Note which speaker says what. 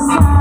Speaker 1: Oh.